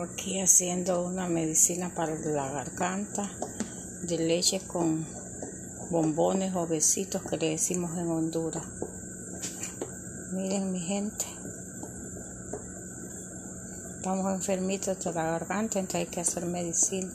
Aquí haciendo una medicina para la garganta de leche con bombones o besitos que le decimos en Honduras. Miren mi gente. Estamos enfermitos de la garganta, entonces hay que hacer medicina.